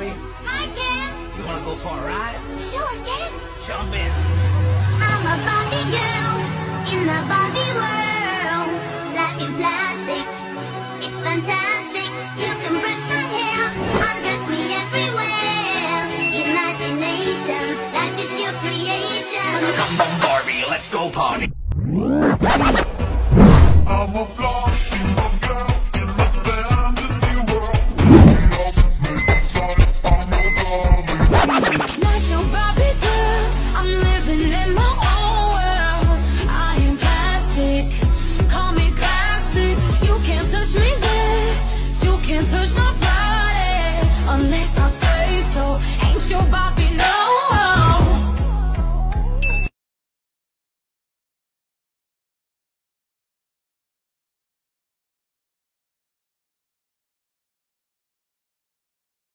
Barbie? Hi, Ken. You want to go for a ride? Sure, Ken. Jump in. I'm a Barbie girl in the Barbie world. Life in plastic, it's fantastic. You can brush my hair, undress me everywhere. Imagination, life is your creation. Come on, Barbie, let's go party. I'm a fly. about